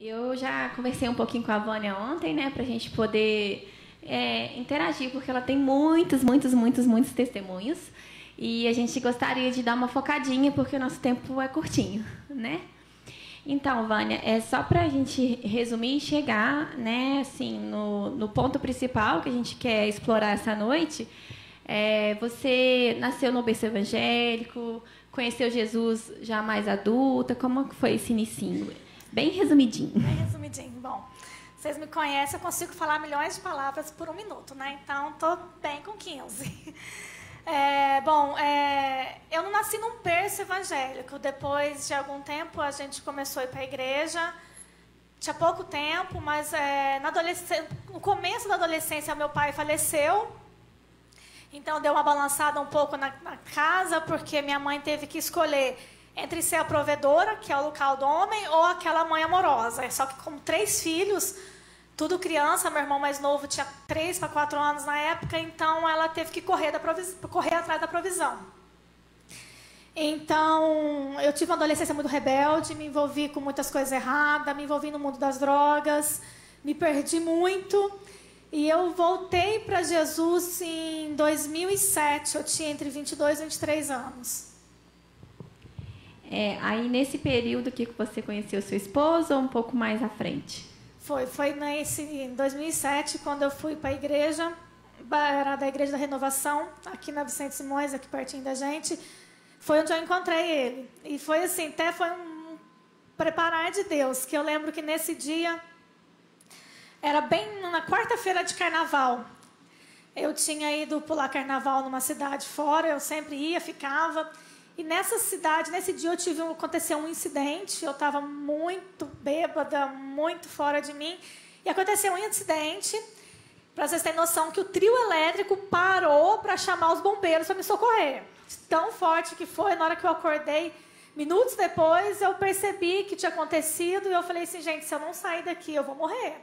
Eu já conversei um pouquinho com a Vânia ontem, né, para a gente poder é, interagir, porque ela tem muitos, muitos, muitos, muitos testemunhos. E a gente gostaria de dar uma focadinha, porque o nosso tempo é curtinho, né? Então, Vânia, é só para a gente resumir e chegar né, assim, no, no ponto principal que a gente quer explorar essa noite. É, você nasceu no berço evangélico, conheceu Jesus já mais adulta, como foi esse inicinho? Bem resumidinho. Bem resumidinho. Bom, vocês me conhecem, eu consigo falar milhões de palavras por um minuto, né? Então, estou bem com 15. É, bom, é, eu não nasci num berço evangélico. Depois de algum tempo, a gente começou a ir para a igreja. Tinha pouco tempo, mas é, na no começo da adolescência, meu pai faleceu. Então, deu uma balançada um pouco na, na casa, porque minha mãe teve que escolher entre ser a provedora, que é o local do homem, ou aquela mãe amorosa. Só que com três filhos, tudo criança, meu irmão mais novo tinha três para quatro anos na época, então ela teve que correr, da correr atrás da provisão. Então, eu tive uma adolescência muito rebelde, me envolvi com muitas coisas erradas, me envolvi no mundo das drogas, me perdi muito. E eu voltei para Jesus em 2007, eu tinha entre 22 e 23 anos. É, aí nesse período que você conheceu seu esposo ou um pouco mais à frente? Foi, foi nesse, em 2007 quando eu fui para a igreja, era da Igreja da Renovação, aqui na Vicente Simões, aqui pertinho da gente. Foi onde eu encontrei ele. E foi assim, até foi um preparar de Deus, que eu lembro que nesse dia era bem na quarta-feira de carnaval. Eu tinha ido pular carnaval numa cidade fora, eu sempre ia, ficava. E nessa cidade, nesse dia, eu tive um, aconteceu um incidente. Eu estava muito bêbada, muito fora de mim. E aconteceu um incidente, para vocês terem noção, que o trio elétrico parou para chamar os bombeiros para me socorrer. Tão forte que foi, na hora que eu acordei, minutos depois, eu percebi que tinha acontecido. E eu falei assim, gente, se eu não sair daqui, eu vou morrer.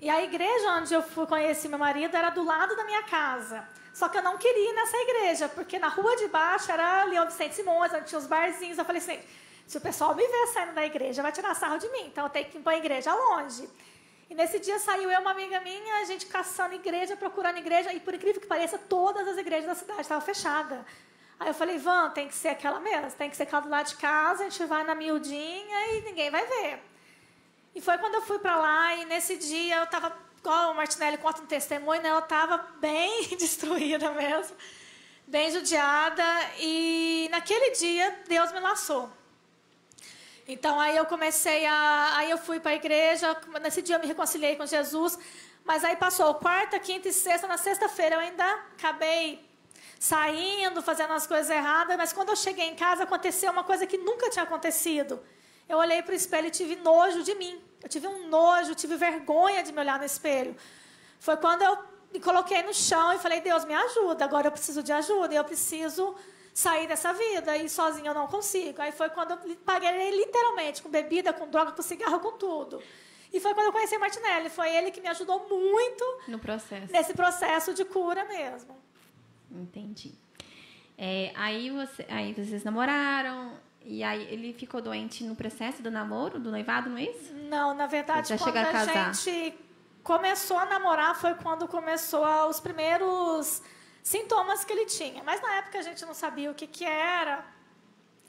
E a igreja onde eu fui conhecer meu marido era do lado da minha casa. Só que eu não queria ir nessa igreja, porque na rua de baixo era Leão Vicente Simões, onde tinha os barzinhos. Eu falei assim: se o pessoal me ver saindo da igreja, vai tirar sarro de mim. Então eu tenho que ir para a igreja longe. E nesse dia saiu eu, uma amiga minha, a gente caçando igreja, procurando igreja, e por incrível que pareça, todas as igrejas da cidade estavam fechadas. Aí eu falei, Van, tem que ser aquela mesmo, tem que ser aquela do lado de casa, a gente vai na miudinha e ninguém vai ver. E foi quando eu fui para lá, e nesse dia eu estava igual o Martinelli conta um testemunho, né? eu estava bem destruída mesmo, bem judiada. E naquele dia, Deus me laçou. Então, aí eu comecei a... Aí eu fui para a igreja, nesse dia eu me reconciliei com Jesus. Mas aí passou quarta, quinta e sexta. Na sexta-feira eu ainda acabei saindo, fazendo as coisas erradas. Mas quando eu cheguei em casa, aconteceu uma coisa que nunca tinha acontecido. Eu olhei para o espelho e tive nojo de mim. Eu tive um nojo, tive vergonha de me olhar no espelho. Foi quando eu me coloquei no chão e falei: Deus, me ajuda. Agora eu preciso de ajuda. Eu preciso sair dessa vida. E sozinho eu não consigo. Aí foi quando eu paguei literalmente com bebida, com droga, com cigarro, com tudo. E foi quando eu conheci Martinelli. Foi ele que me ajudou muito no processo. Nesse processo de cura mesmo. Entendi. É, aí, você, aí vocês namoraram, e aí ele ficou doente no processo do namoro, do noivado, não é isso? Não, na verdade, já quando a, a gente começou a namorar foi quando começou os primeiros sintomas que ele tinha. Mas na época a gente não sabia o que, que era.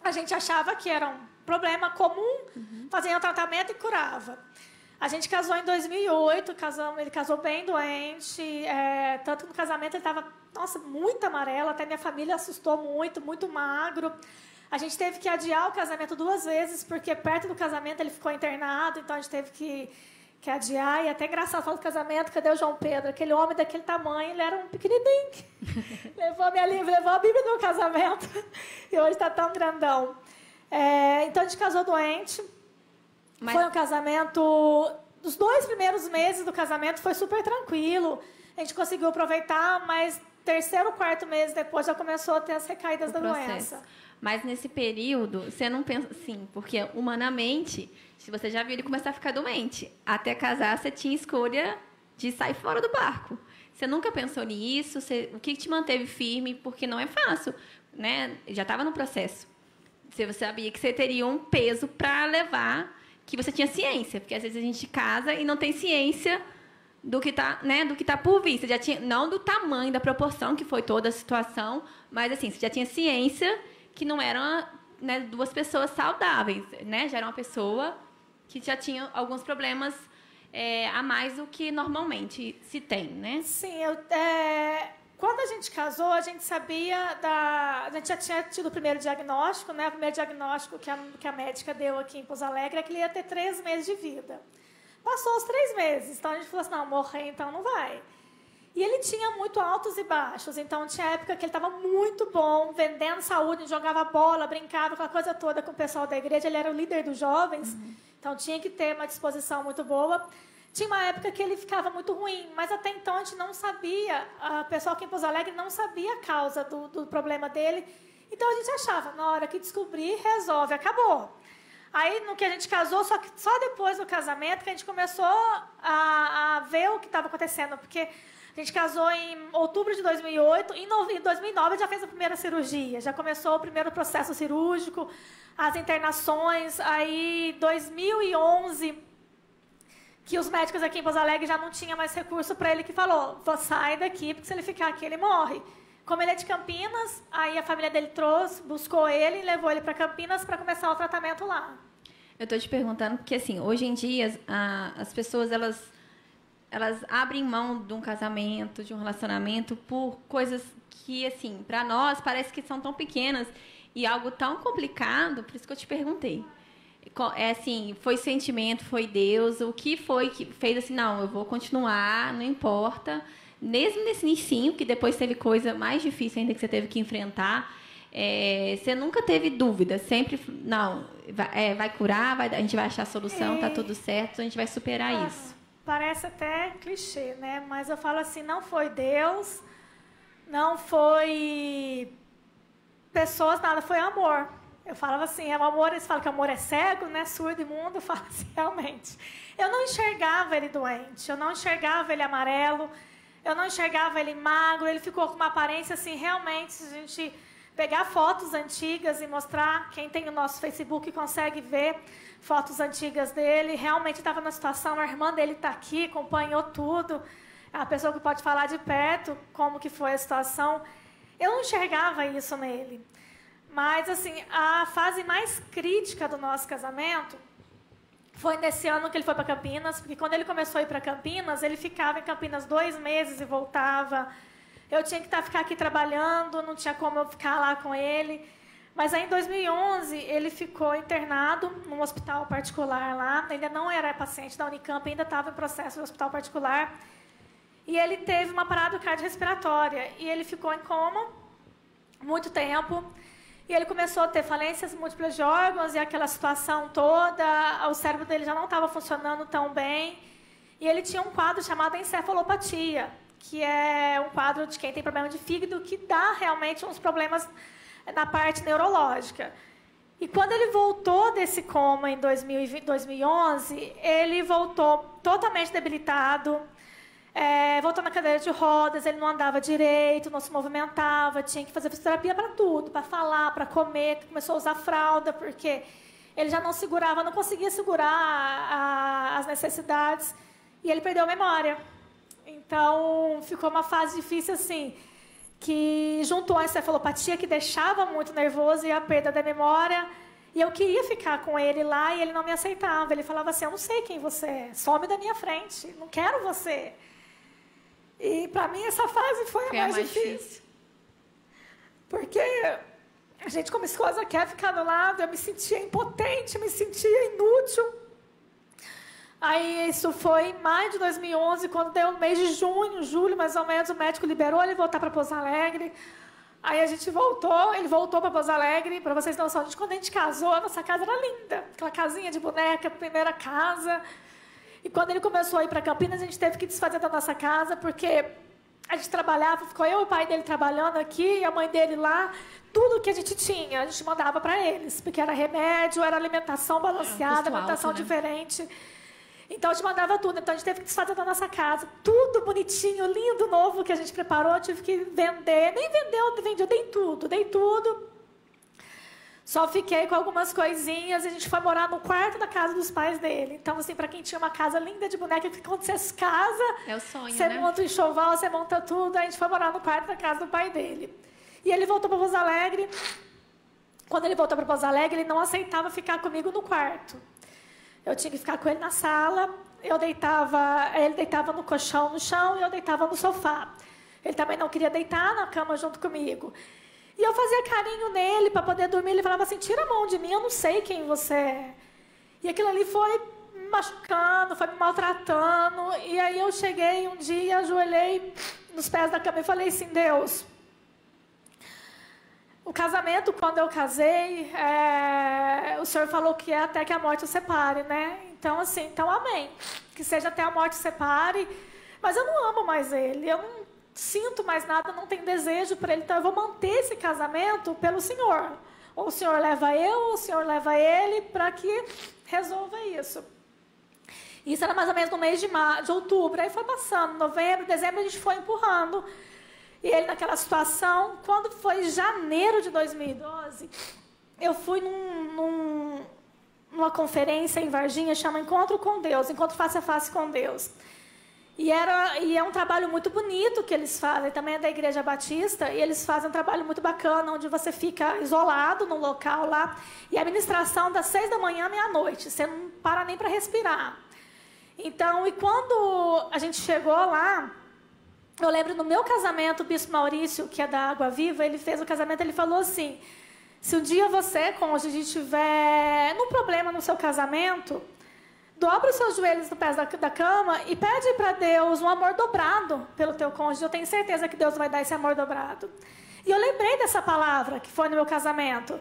A gente achava que era um problema comum, uhum. fazia um tratamento e curava. A gente casou em 2008, casamos, ele casou bem doente, é, tanto no casamento ele estava, nossa, muito amarelo, até minha família assustou muito, muito magro. A gente teve que adiar o casamento duas vezes, porque perto do casamento ele ficou internado, então a gente teve que, que adiar. E até engraçado falar do casamento, cadê o João Pedro? Aquele homem daquele tamanho, ele era um pequenininho. levou, minha, levou a Bíblia no casamento e hoje está tão grandão. É, então a gente casou doente. Mas... Foi um casamento. Os dois primeiros meses do casamento foi super tranquilo. A gente conseguiu aproveitar, mas terceiro, quarto mês depois já começou a ter as recaídas o da processo. doença. Mas nesse período, você não pensa assim, porque humanamente, se você já viu ele começar a ficar doente, até casar você tinha escolha de sair fora do barco. Você nunca pensou nisso? Você, o que te manteve firme? Porque não é fácil, né? Já estava no processo. Você sabia que você teria um peso para levar que você tinha ciência, porque às vezes a gente casa e não tem ciência do que está né, do que tá por vir. Você já tinha, não do tamanho, da proporção que foi toda a situação, mas assim, você já tinha ciência que não eram né, duas pessoas saudáveis, né? Já era uma pessoa que já tinha alguns problemas é, a mais do que normalmente se tem, né? Sim, eu, é, quando a gente casou, a gente sabia da. A gente já tinha tido o primeiro diagnóstico, né? O primeiro diagnóstico que a, que a médica deu aqui em Pouso Alegre é que ele ia ter três meses de vida. Passou os três meses, então a gente falou assim: não, morrer então não vai. E ele tinha muito altos e baixos, então tinha época que ele estava muito bom, vendendo saúde, jogava bola, brincava com a coisa toda com o pessoal da igreja, ele era o líder dos jovens, uhum. então tinha que ter uma disposição muito boa. Tinha uma época que ele ficava muito ruim, mas até então a gente não sabia, o pessoal aqui em Pouso Alegre não sabia a causa do, do problema dele. Então a gente achava, na hora que descobrir, resolve, acabou. Aí, no que a gente casou, só, que, só depois do casamento que a gente começou a, a ver o que estava acontecendo, porque a gente casou em outubro de 2008, em 2009 já fez a primeira cirurgia, já começou o primeiro processo cirúrgico, as internações, aí 2011 que os médicos aqui em Pouso já não tinham mais recurso para ele, que falou, sai daqui, porque se ele ficar aqui, ele morre. Como ele é de Campinas, aí a família dele trouxe, buscou ele e levou ele para Campinas para começar o tratamento lá. Eu estou te perguntando porque, assim, hoje em dia, as pessoas, elas, elas abrem mão de um casamento, de um relacionamento, por coisas que, assim, para nós, parece que são tão pequenas e algo tão complicado, por isso que eu te perguntei é assim, foi sentimento, foi Deus, o que foi que fez assim, não, eu vou continuar, não importa. Mesmo nesse início, que depois teve coisa mais difícil ainda que você teve que enfrentar, é, você nunca teve dúvida, sempre, não, vai, é, vai curar, vai, a gente vai achar a solução, tá é. tá tudo certo, a gente vai superar ah, isso. Parece até clichê, né? Mas eu falo assim, não foi Deus, não foi pessoas, nada, foi amor. Eu falava assim, é o amor, eles falam que o amor é cego, né? Surdo e mundo. Eu falo assim, realmente. Eu não enxergava ele doente, eu não enxergava ele amarelo, eu não enxergava ele magro, ele ficou com uma aparência assim, realmente, se a gente pegar fotos antigas e mostrar, quem tem o nosso Facebook consegue ver fotos antigas dele, realmente estava na situação, a irmã dele está aqui, acompanhou tudo, é a pessoa que pode falar de perto como que foi a situação. Eu não enxergava isso nele. Mas, assim, a fase mais crítica do nosso casamento foi nesse ano que ele foi para Campinas, porque quando ele começou a ir para Campinas, ele ficava em Campinas dois meses e voltava. Eu tinha que estar tá, ficar aqui trabalhando, não tinha como eu ficar lá com ele. Mas aí em 2011 ele ficou internado num hospital particular lá, ainda não era paciente da Unicamp, ainda estava em processo de hospital particular. E ele teve uma parada cardiorrespiratória e ele ficou em coma muito tempo. E ele começou a ter falências múltiplas de órgãos e aquela situação toda, o cérebro dele já não estava funcionando tão bem. E ele tinha um quadro chamado encefalopatia, que é um quadro de quem tem problema de fígado que dá realmente uns problemas na parte neurológica. E quando ele voltou desse coma em 2020, 2011, ele voltou totalmente debilitado, é, voltou na cadeira de rodas, ele não andava direito, não se movimentava, tinha que fazer fisioterapia para tudo, para falar, para comer, começou a usar fralda, porque ele já não segurava, não conseguia segurar a, a, as necessidades, e ele perdeu a memória. Então, ficou uma fase difícil assim, que juntou a encefalopatia, que deixava muito nervoso, e a perda da memória, e eu queria ficar com ele lá, e ele não me aceitava. Ele falava assim, eu não sei quem você é, some da minha frente, não quero você. E para mim essa fase foi, foi a mais, mais difícil. difícil. Porque a gente como esposa quer ficar do lado, eu me sentia impotente, me sentia inútil. Aí isso foi em maio de 2011, quando deu o mês de junho, julho, mais ou menos, o médico liberou ele voltar para Pouso Alegre. Aí a gente voltou, ele voltou para Pouso Alegre, para vocês não noção, a gente, quando a gente casou, a nossa casa era linda. Aquela casinha de boneca, primeira casa. E quando ele começou a ir para Campinas, a gente teve que desfazer da nossa casa, porque a gente trabalhava, ficou eu e o pai dele trabalhando aqui, e a mãe dele lá. Tudo que a gente tinha, a gente mandava para eles, porque era remédio, era alimentação balanceada, é, alimentação alto, né? diferente. Então a gente mandava tudo. Então a gente teve que desfazer da nossa casa. Tudo bonitinho, lindo, novo que a gente preparou. Eu tive que vender. Nem vendeu, vendeu, dei tudo, dei tudo. Só fiquei com algumas coisinhas e a gente foi morar no quarto da casa dos pais dele. Então, assim, para quem tinha uma casa linda de boneca, que quando você casa, é o sonho, você né? monta o enxoval, você monta tudo. A gente foi morar no quarto da casa do pai dele. E ele voltou para Pouso Alegre. Quando ele voltou para Pouso Alegre, ele não aceitava ficar comigo no quarto. Eu tinha que ficar com ele na sala. Eu deitava, ele deitava no colchão no chão e eu deitava no sofá. Ele também não queria deitar na cama junto comigo. E eu fazia carinho nele para poder dormir. Ele falava assim: tira a mão de mim, eu não sei quem você é. E aquilo ali foi me machucando, foi me maltratando. E aí eu cheguei um dia, ajoelhei nos pés da cama e falei assim: Deus. O casamento, quando eu casei, é, o Senhor falou que é até que a morte o separe, né? Então, assim, então amém. Que seja até a morte separe. Mas eu não amo mais ele. Eu não sinto mais nada, não tenho desejo por ele, então eu vou manter esse casamento pelo Senhor. Ou o Senhor leva eu, ou o Senhor leva ele, para que resolva isso. Isso era mais ou menos no mês de, mar... de outubro. Aí foi passando, novembro, dezembro, a gente foi empurrando. E ele naquela situação, quando foi janeiro de 2012, eu fui num, num, numa conferência em Varginha, chama Encontro com Deus, Encontro Face a Face com Deus. E, era, e é um trabalho muito bonito que eles fazem, também é da Igreja Batista, e eles fazem um trabalho muito bacana, onde você fica isolado no local lá, e a ministração das seis da manhã à meia-noite, você não para nem para respirar. Então, e quando a gente chegou lá, eu lembro no meu casamento, o bispo Maurício, que é da Água Viva, ele fez o casamento, ele falou assim, se um dia você, cônjuge, tiver um problema no seu casamento, dobra os seus joelhos no pé da, da cama e pede para Deus um amor dobrado pelo teu cônjuge. Eu tenho certeza que Deus vai dar esse amor dobrado. E eu lembrei dessa palavra que foi no meu casamento.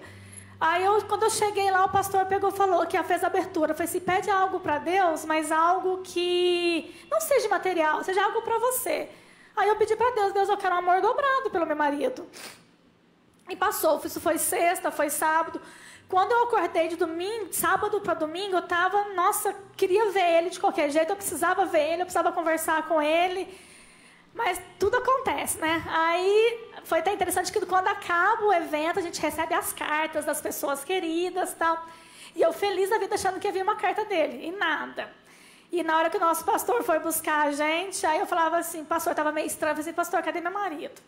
Aí, eu, quando eu cheguei lá, o pastor pegou e falou que fez a abertura. Falei assim: pede algo para Deus, mas algo que não seja material, seja algo para você. Aí eu pedi para Deus: Deus, eu quero um amor dobrado pelo meu marido. E passou. Isso foi sexta, foi sábado. Quando eu acordei de domingo, sábado para domingo, eu estava, nossa, queria ver ele de qualquer jeito, eu precisava ver ele, eu precisava conversar com ele. Mas tudo acontece, né? Aí foi até interessante que quando acaba o evento, a gente recebe as cartas das pessoas queridas tal. E eu feliz da vida achando que havia uma carta dele. E nada. E na hora que o nosso pastor foi buscar a gente, aí eu falava assim, pastor, estava meio estranho, eu falei assim, pastor, cadê meu marido?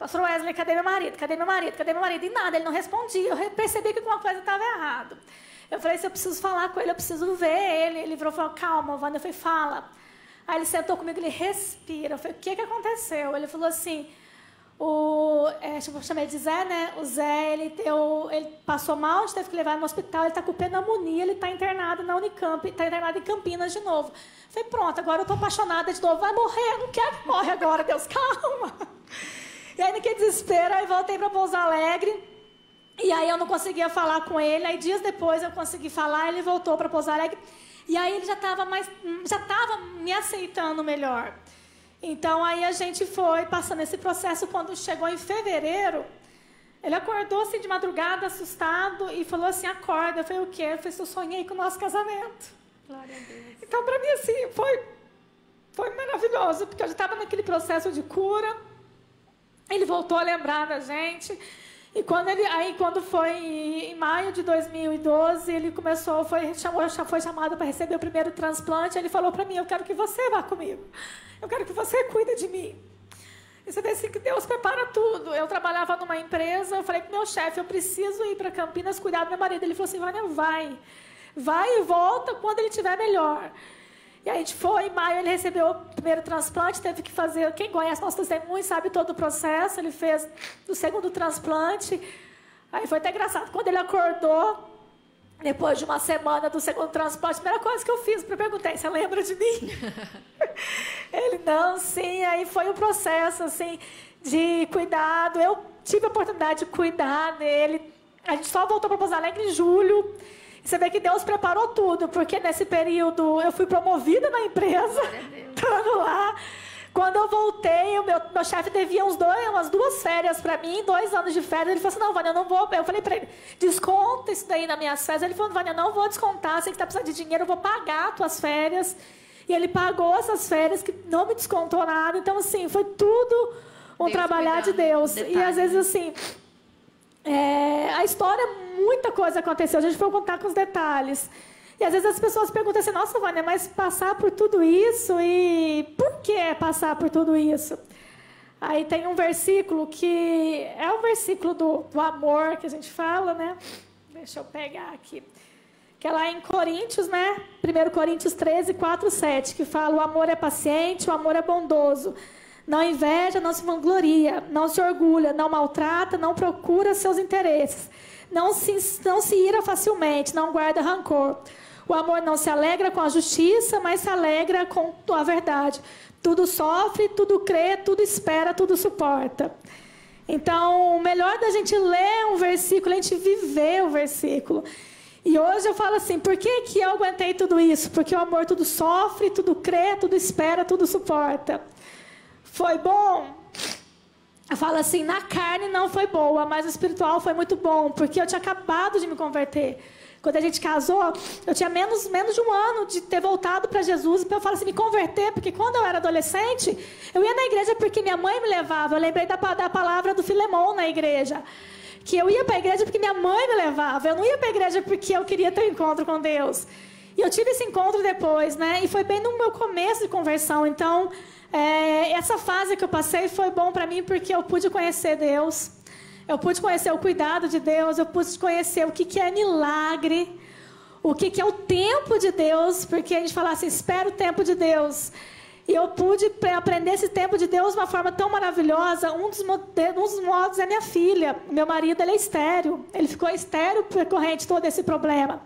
Pastor Wesley, cadê meu marido? Cadê meu marido? Cadê meu marido? E nada, ele não respondia. Eu percebi que alguma coisa estava errado. Eu falei, se eu preciso falar com ele, eu preciso ver ele. Ele virou e falou, calma, Wanda. Eu falei, fala. Aí ele sentou comigo, ele respira. Eu falei, o que, que aconteceu? Ele falou assim, o, é, eu chamei de Zé, né? O Zé, ele, deu, ele passou mal, teve que levar no hospital, ele está com pneumonia, ele está internado na Unicamp, está internado em Campinas de novo. Eu falei, pronto, agora eu estou apaixonada de novo. Vai morrer, não quero que morre agora, Deus, calma. E aí, naquele desespero, aí voltei para Pouso Alegre. E aí eu não conseguia falar com ele. Aí dias depois eu consegui falar, ele voltou para Pouso Alegre. E aí ele já estava mais, já estava me aceitando melhor. Então aí a gente foi passando esse processo. Quando chegou em fevereiro, ele acordou assim de madrugada, assustado, e falou assim: acorda. Eu falei, o quê? Eu falei, eu sonhei com o nosso casamento. Glória a Deus. Então, para mim, assim, foi, foi maravilhoso, porque eu já estava naquele processo de cura. Ele voltou a lembrar da gente. E quando ele, aí quando foi em maio de 2012, ele começou, foi, chamou, foi chamado para receber o primeiro transplante. Ele falou para mim: Eu quero que você vá comigo. Eu quero que você cuide de mim. E você disse que Deus prepara tudo. Eu trabalhava numa empresa, eu falei com meu chefe: Eu preciso ir para Campinas cuidar do meu marido. Ele falou assim: Vânia, vai. Vai e volta quando ele estiver melhor. E a gente foi, em maio ele recebeu o primeiro transplante, teve que fazer, quem conhece nosso testemunho sabe todo o processo, ele fez o segundo transplante. Aí foi até engraçado, quando ele acordou, depois de uma semana do segundo transplante, a primeira coisa que eu fiz, eu perguntei, você lembra de mim? ele, não, sim, aí foi um processo, assim, de cuidado, eu tive a oportunidade de cuidar dele, a gente só voltou para Pouso Alegre em julho, você vê que Deus preparou tudo, porque nesse período eu fui promovida na empresa, estando lá. Quando eu voltei, o meu, meu chefe devia uns dois, umas duas férias para mim, dois anos de férias. Ele falou assim: Não, Vânia, eu não vou. Eu falei para ele: Desconta isso daí nas minhas férias. Ele falou: Vânia, não vou descontar. Você que está precisando de dinheiro, eu vou pagar as tuas férias. E ele pagou essas férias, que não me descontou nada. Então, assim, foi tudo um Deus trabalhar de Deus. Detalhe. E às vezes, assim, é, a história muita coisa aconteceu. A gente foi contar com os detalhes. E às vezes as pessoas perguntam assim: nossa, Vânia, mas passar por tudo isso e por que passar por tudo isso? Aí tem um versículo que é o versículo do, do amor que a gente fala, né? Deixa eu pegar aqui. Que é lá em Coríntios, né? 1 Coríntios 13, 4, 7, que fala: o amor é paciente, o amor é bondoso. Não inveja, não se vangloria, não se orgulha, não maltrata, não procura seus interesses. Não se, não se ira facilmente, não guarda rancor. O amor não se alegra com a justiça, mas se alegra com a verdade. Tudo sofre, tudo crê, tudo espera, tudo suporta. Então, o melhor da gente ler um versículo a gente viver o versículo. E hoje eu falo assim, por que, que eu aguentei tudo isso? Porque o amor tudo sofre, tudo crê, tudo espera, tudo suporta. Foi bom? Eu falo assim, na carne não foi boa, mas espiritual foi muito bom, porque eu tinha acabado de me converter. Quando a gente casou, eu tinha menos, menos de um ano de ter voltado para Jesus. E eu falo assim, me converter, porque quando eu era adolescente, eu ia na igreja porque minha mãe me levava. Eu lembrei da, da palavra do Filemão na igreja. Que eu ia para a igreja porque minha mãe me levava. Eu não ia para a igreja porque eu queria ter um encontro com Deus. E eu tive esse encontro depois, né? E foi bem no meu começo de conversão. Então, é, essa fase que eu passei foi bom para mim porque eu pude conhecer Deus. Eu pude conhecer o cuidado de Deus, eu pude conhecer o que, que é milagre, o que, que é o tempo de Deus, porque a gente fala assim, espera o tempo de Deus. E eu pude aprender esse tempo de Deus de uma forma tão maravilhosa. Um dos, um dos modos é minha filha. Meu marido ele é estéreo. Ele ficou estéreo percorrente todo esse problema.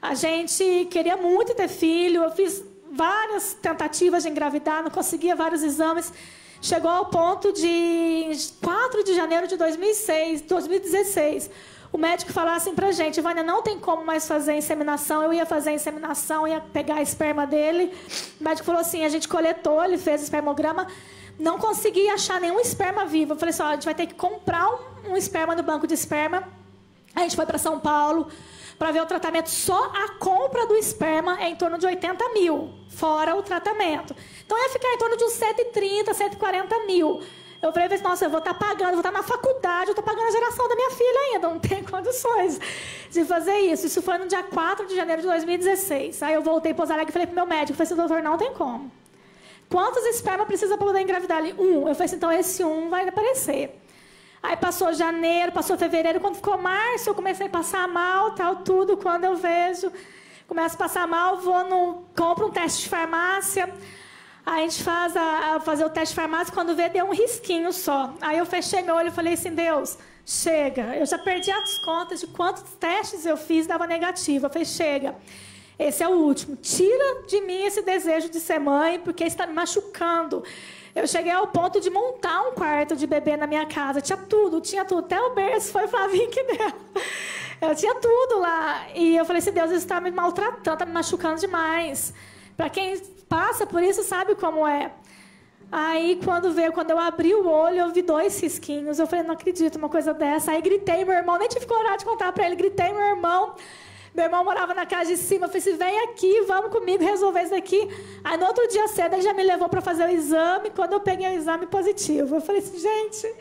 A gente queria muito ter filho. Eu fiz várias tentativas de engravidar, não conseguia vários exames. Chegou ao ponto de 4 de janeiro de 2006, 2016, o médico falar assim pra gente, Vânia, não tem como mais fazer inseminação. Eu ia fazer inseminação, ia pegar a esperma dele. O médico falou assim, a gente coletou, ele fez o espermograma, não consegui achar nenhum esperma vivo. Eu falei assim, a gente vai ter que comprar um, um esperma no banco de esperma. A gente foi para São Paulo para ver o tratamento. Só a compra do esperma é em torno de 80 mil, fora o tratamento. Então ia ficar em torno de uns 130, 140 mil. Eu falei, nossa, eu vou estar tá pagando, vou estar tá na faculdade, eu estou pagando a geração da minha filha ainda, não tem condições de fazer isso. Isso foi no dia 4 de janeiro de 2016. Aí eu voltei para o Alegre e falei para o meu médico, falei assim, doutor, não tem como. Quantos esperma precisa para poder engravidar ali? Um. Eu falei assim, então esse um vai aparecer. Aí passou janeiro, passou fevereiro, quando ficou março, eu comecei a passar mal, tal, tudo. Quando eu vejo, começo a passar mal, vou no. compro um teste de farmácia. Aí a gente faz a, a, fazer o teste de farmácia, quando vê, deu um risquinho só. Aí eu fechei meu olho e falei assim, Deus, chega. Eu já perdi as contas de quantos testes eu fiz dava negativo. Eu falei, chega. Esse é o último. Tira de mim esse desejo de ser mãe, porque está me machucando. Eu cheguei ao ponto de montar um quarto de bebê na minha casa. Tinha tudo, tinha tudo. Até o berço foi Flavinho que deu. Eu tinha tudo lá. E eu falei assim, Deus, isso está me maltratando, está me machucando demais. Para quem passa por isso, sabe como é. Aí, quando veio, quando eu abri o olho, eu vi dois risquinhos. Eu falei, não acredito uma coisa dessa. Aí gritei, meu irmão, nem tive coragem de contar para ele. Gritei, meu irmão. Meu irmão morava na casa de cima. Eu falei assim: vem aqui, vamos comigo resolver isso aqui. Aí no outro dia cedo ele já me levou para fazer o exame. Quando eu peguei o exame positivo, eu falei assim: gente.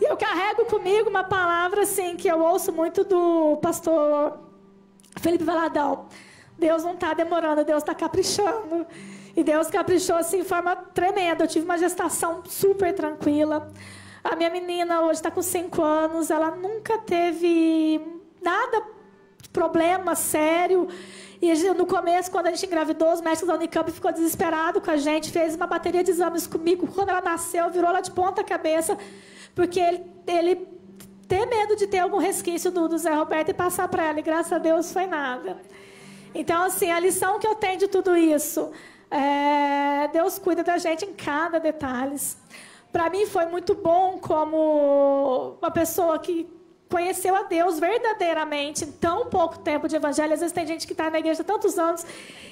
E eu carrego comigo uma palavra assim que eu ouço muito do pastor Felipe Valadão. Deus não está demorando, Deus está caprichando. E Deus caprichou assim de forma tremenda. Eu tive uma gestação super tranquila. A minha menina hoje está com cinco anos. Ela nunca teve nada problema sério. E no começo, quando a gente engravidou, os médicos da Unicamp ficou desesperado com a gente, fez uma bateria de exames comigo. Quando ela nasceu, virou lá de ponta cabeça, porque ele, ele medo de ter algum resquício do, do Zé Roberto e passar para ela. E graças a Deus foi nada. Então, assim, a lição que eu tenho de tudo isso é Deus cuida da gente em cada detalhe. Para mim foi muito bom como uma pessoa que conheceu a Deus verdadeiramente em tão pouco tempo de evangelho. Às vezes tem gente que está na igreja há tantos anos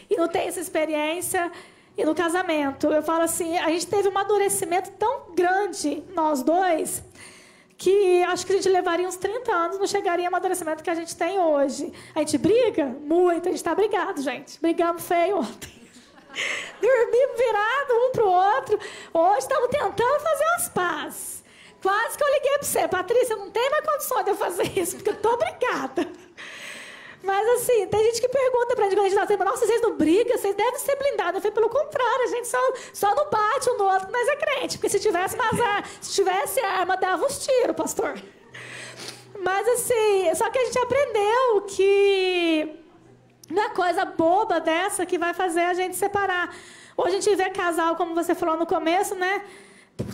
e não tem essa experiência. E no casamento, eu falo assim, a gente teve um amadurecimento tão grande, nós dois, que acho que a gente levaria uns 30 anos, não chegaria ao amadurecimento que a gente tem hoje. A gente briga? Muito, a gente está brigado, gente. Brigamos feio ontem. Dormimos virado um para o outro. Hoje estamos tentando fazer as pazes. Quase que eu liguei para você, Patrícia, não tem mais condições de eu fazer isso, porque eu tô obrigada. Mas assim, tem gente que pergunta pra gente quando a gente tá sempre, nossa, vocês não brigam, vocês devem ser blindados. Eu falei, pelo contrário, a gente só, só não bate um no outro, mas é crente. Porque se tivesse arma, se tivesse arma, dava uns tiros, pastor. Mas assim, só que a gente aprendeu que não é coisa boba dessa que vai fazer a gente separar. Hoje a gente vê casal, como você falou no começo, né?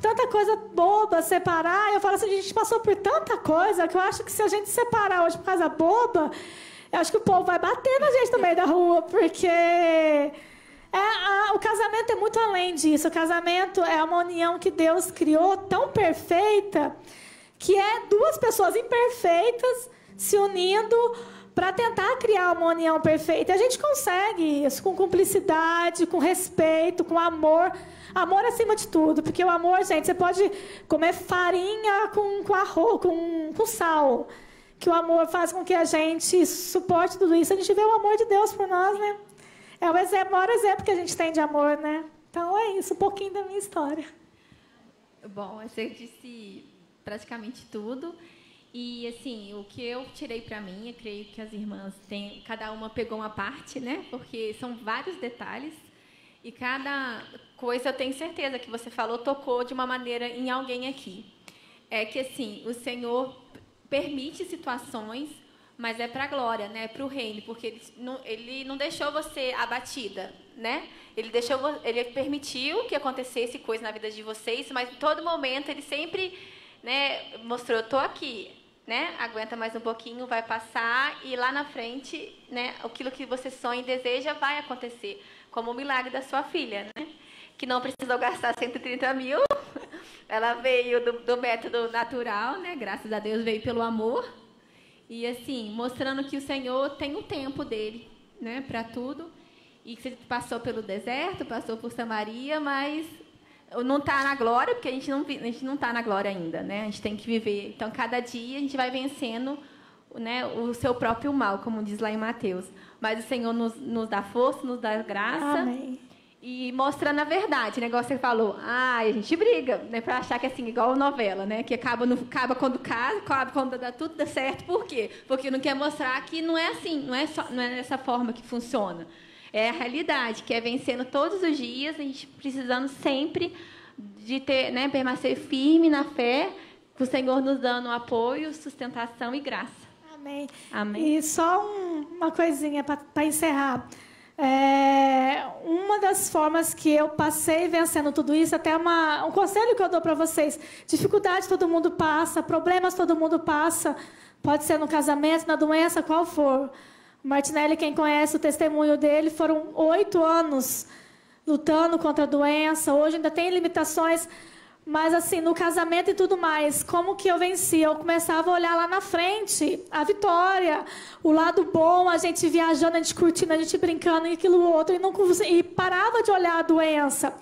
Tanta coisa boba, separar. Eu falo assim, a gente passou por tanta coisa que eu acho que se a gente separar hoje por causa boba, eu acho que o povo vai bater na gente no meio da rua, porque é, a, o casamento é muito além disso. O casamento é uma união que Deus criou tão perfeita que é duas pessoas imperfeitas se unindo para tentar criar uma união perfeita. A gente consegue isso com cumplicidade, com respeito, com amor. Amor acima de tudo, porque o amor, gente, você pode comer farinha com, com arroz, com, com sal que o amor faz com que a gente suporte tudo isso. A gente vê o amor de Deus por nós, né? É o, exemplo, o maior exemplo que a gente tem de amor, né? Então é isso, um pouquinho da minha história. Bom, você disse praticamente tudo. E assim, o que eu tirei para mim, eu creio que as irmãs têm, cada uma pegou uma parte, né? Porque são vários detalhes e cada coisa eu tenho certeza que você falou tocou de uma maneira em alguém aqui. É que assim, o Senhor permite situações, mas é para a glória, né? Para o reino, porque ele não, ele não deixou você abatida, né? Ele deixou, ele permitiu que acontecesse coisa na vida de vocês, mas em todo momento ele sempre, né? Mostrou, eu tô aqui, né? Aguenta mais um pouquinho, vai passar e lá na frente, né? Aquilo que você sonha e deseja vai acontecer, como o milagre da sua filha, né? Que não precisou gastar 130 mil ela veio do, do, método natural, né? Graças a Deus veio pelo amor. E assim, mostrando que o Senhor tem o tempo dele, né, para tudo. E que você passou pelo deserto, passou por Samaria, mas não está na glória, porque a gente não a gente não está na glória ainda, né? A gente tem que viver. Então, cada dia a gente vai vencendo, né, o seu próprio mal, como diz lá em Mateus. Mas o Senhor nos, nos dá força, nos dá graça. Amém e mostrando a verdade, o negócio que você falou, ah, a gente briga, né, para achar que é assim, igual novela, né, que acaba, no, acaba quando casa, acaba quando dá tudo dá certo, por quê? Porque não quer mostrar que não é assim, não é, só, não é dessa forma que funciona. É a realidade, que é vencendo todos os dias, a gente precisando sempre de ter, né, permanecer firme na fé, com o Senhor nos dando apoio, sustentação e graça. Amém. Amém. E só um, uma coisinha para encerrar. É, uma das formas que eu passei vencendo tudo isso, até uma, um conselho que eu dou para vocês: dificuldade todo mundo passa, problemas todo mundo passa, pode ser no casamento, na doença, qual for. Martinelli, quem conhece o testemunho dele, foram oito anos lutando contra a doença, hoje ainda tem limitações. Mas assim, no casamento e tudo mais, como que eu vencia? Eu começava a olhar lá na frente, a vitória, o lado bom, a gente viajando, a gente curtindo, a gente brincando e aquilo outro, e, não, e parava de olhar a doença,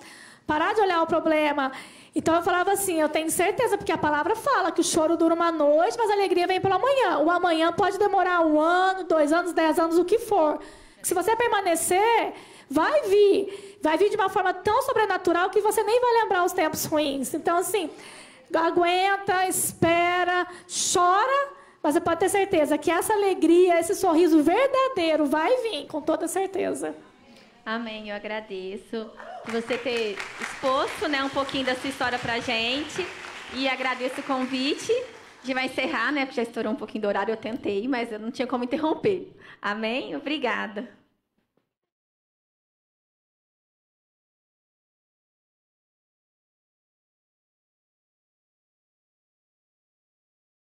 parar de olhar o problema. Então eu falava assim, eu tenho certeza, porque a palavra fala que o choro dura uma noite, mas a alegria vem pela manhã. O amanhã pode demorar um ano, dois anos, dez anos, o que for. Se você permanecer, vai vir. Vai vir de uma forma tão sobrenatural que você nem vai lembrar os tempos ruins. Então, assim, aguenta, espera, chora, mas você pode ter certeza que essa alegria, esse sorriso verdadeiro vai vir, com toda certeza. Amém, eu agradeço por você ter exposto né, um pouquinho da sua história para a gente. E agradeço o convite. A gente vai encerrar, né? Porque já estourou um pouquinho do horário, eu tentei, mas eu não tinha como interromper. Amém? Obrigada.